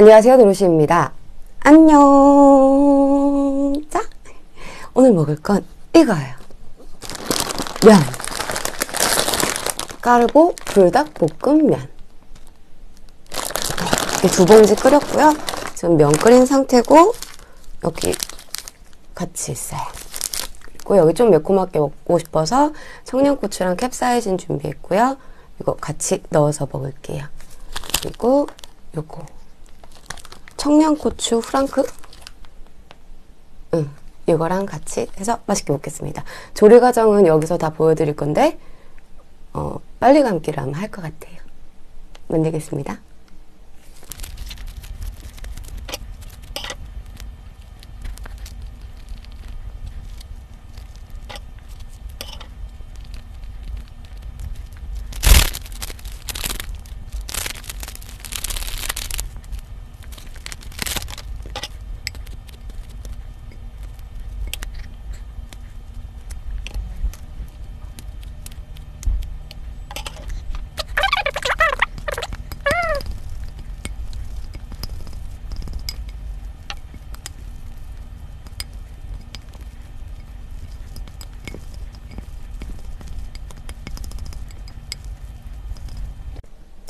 안녕하세요, 도로시입니다. 안녕. 자, 오늘 먹을 건 이거예요. 면. 까르보 불닭 볶음면. 이렇게 두 봉지 끓였고요. 지금 면 끓인 상태고, 여기 같이 있어요. 그리고 여기 좀 매콤하게 먹고 싶어서 청양고추랑 캡사이신 준비했고요. 이거 같이 넣어서 먹을게요. 그리고 요거 청양고추 프랑크 응, 이거랑 같이 해서 맛있게 먹겠습니다. 조리 과정은 여기서 다 보여드릴 건데 어, 빨리 감기를 아마 할 것 같아요. 만들겠습니다.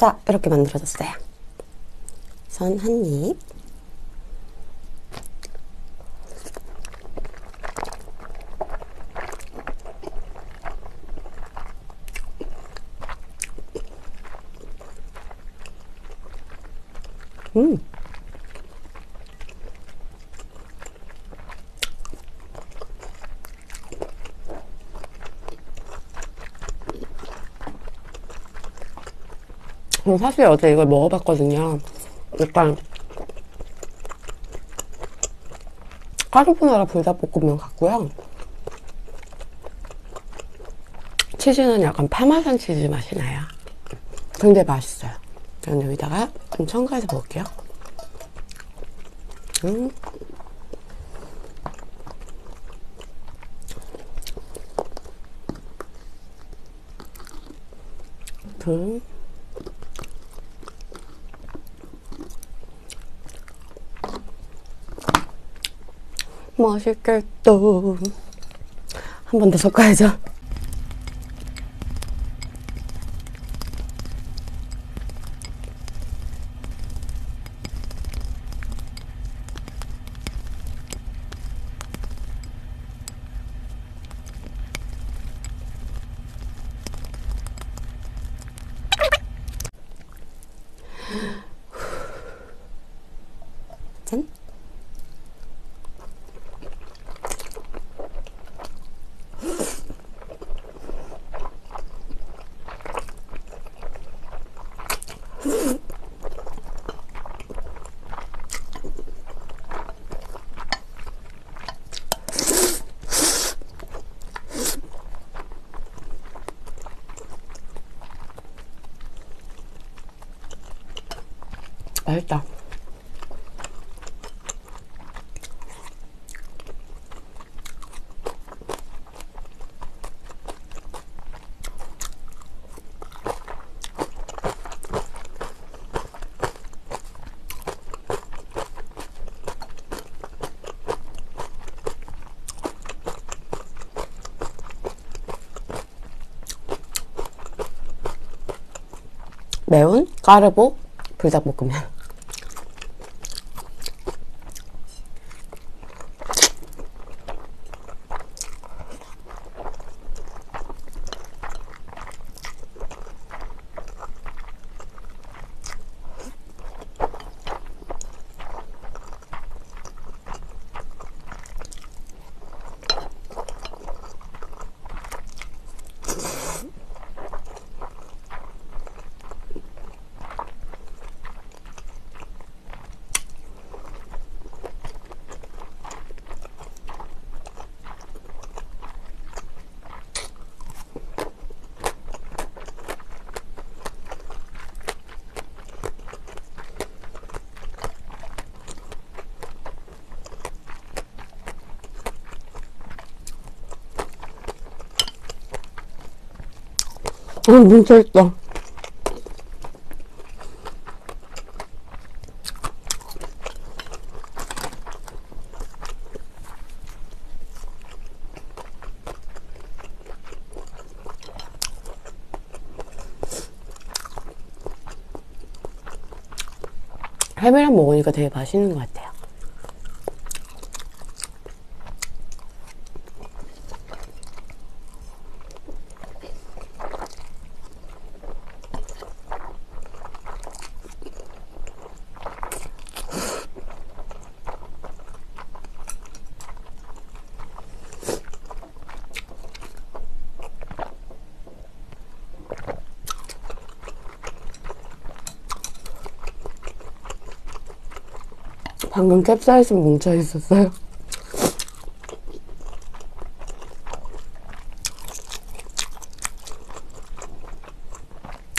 자, 이렇게 만들어졌어요. 선한 입. 음. 저 사실 어제 이걸 먹어봤거든요. 약간 까르보나라 불닭볶음면 같고요. 치즈는 약간 파마산 치즈 맛이 나요. 근데 맛있어요. 저는 여기다가 좀 첨가해서 먹을게요. 음. 음. 맛있겠다. 한 번 더 섞어야죠. 맛있다. 매운 까르보 불닭볶음면. 어, 문자 있다. 해물랑 먹으니까 되게 맛있는 것 같아. 방금 캡사이신 뭉쳐 있었어요.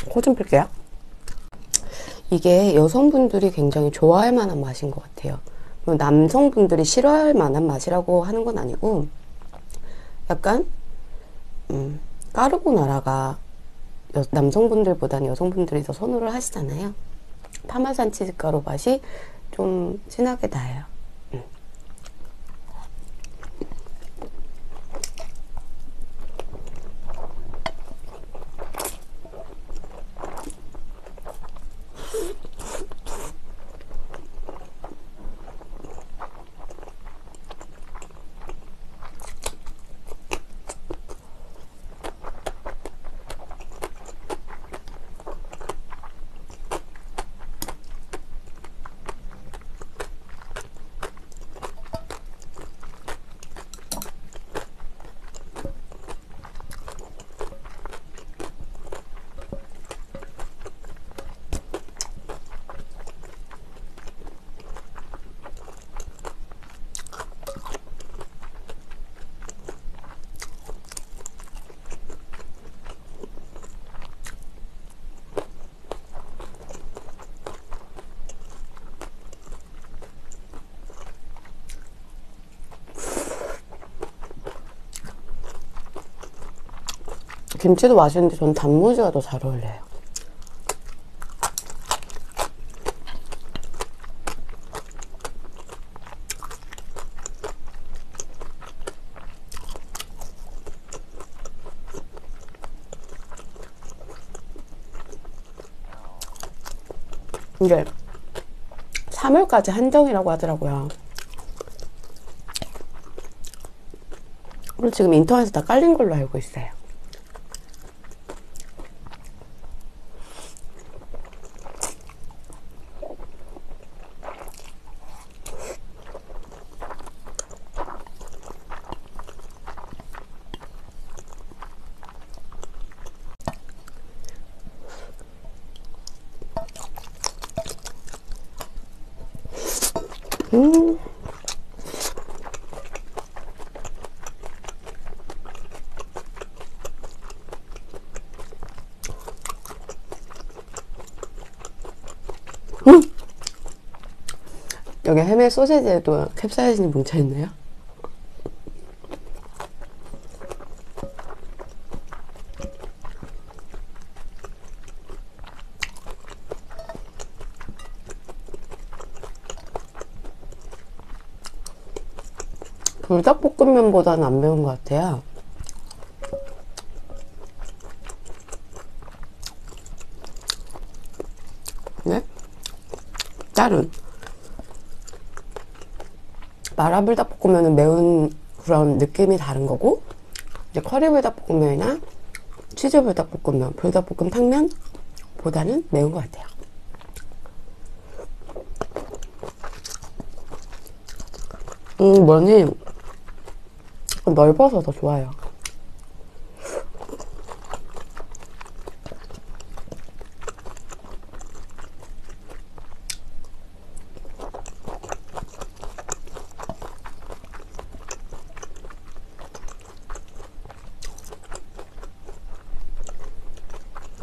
코 좀 필게요. 이게 여성분들이 굉장히 좋아할 만한 맛인 것 같아요. 뭐 남성분들이 싫어할 만한 맛이라고 하는 건 아니고, 약간, 음, 까르보나라가 여- 남성분들보다는 여성분들이 더 선호를 하시잖아요. 파마산 치즈 가루 맛이 좀 진하게 나요. 김치도 맛있는데 전 단무지가 더 잘 어울려요. 이게 3월까지 한정이라고 하더라고요. 그리고 지금 인터넷에 다 깔린 걸로 알고 있어요. 여기 해멜 소세지에도 캡사이신이 뭉쳐있네요. 불닭볶음면보다는 안 매운 것 같아요. 네? 다른 마라불 닭볶음면은 매운 그런 느낌이 다른 거고 이제 커리불 닭볶음면이나 치즈불 닭볶음면, 불닭볶음 탕면보다는 매운 것 같아요. 음, 면이 넓어서 더 좋아요.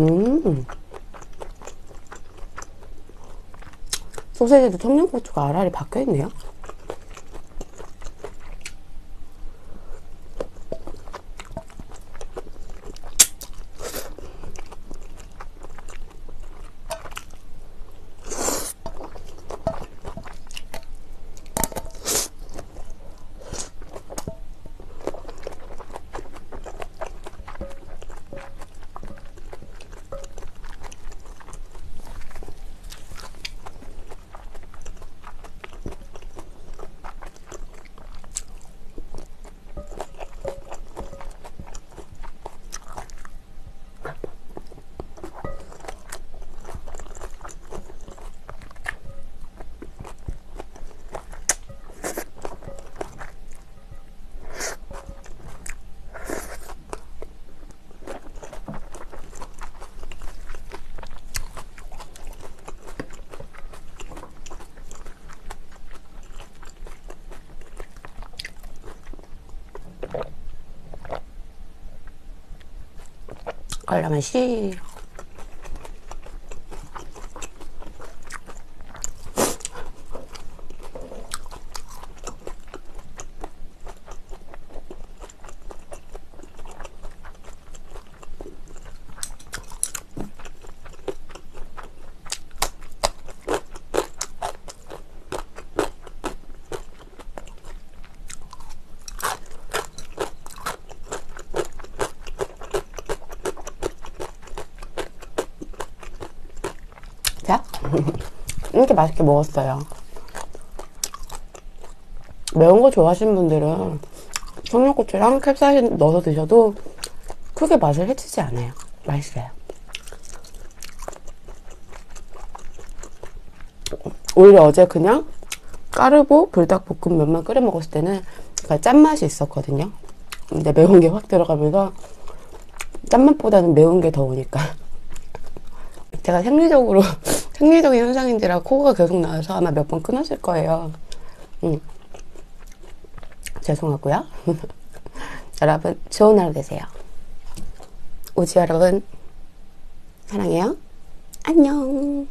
음. 소세지도 청양고추가 알알이 박혀있네요. 컬러 자, 이렇게 맛있게 먹었어요. 매운 거 좋아하시는 분들은 청양고추랑 캡사이신 넣어서 드셔도 크게 맛을 해치지 않아요. 맛있어요. 오히려 어제 그냥 까르보 불닭볶음면만 끓여 먹었을 때는 약간 짠맛이 있었거든요. 근데 매운 게 확 들어가면서 짠맛보다는 매운 게 더 오니까. 제가 생리적으로 생리적인 현상인지라 코가 계속 나와서 아마 몇 번 끊었을 거예요. 음. 죄송하고요. 여러분 좋은 하루 되세요. 우지 여러분 사랑해요. 안녕.